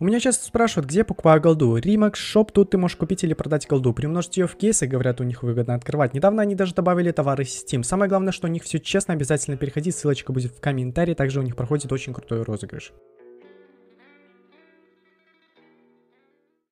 У Меня часто спрашивают, где я покупаю голду. Remax Shop, тут ты можешь купить или продать голду. Примножить ее в кейсы, говорят, у них выгодно открывать. Недавно они даже добавили товары с Steam. Самое главное, что у них все честно, обязательно переходи, ссылочка будет в комментарии. Также у них проходит очень крутой розыгрыш.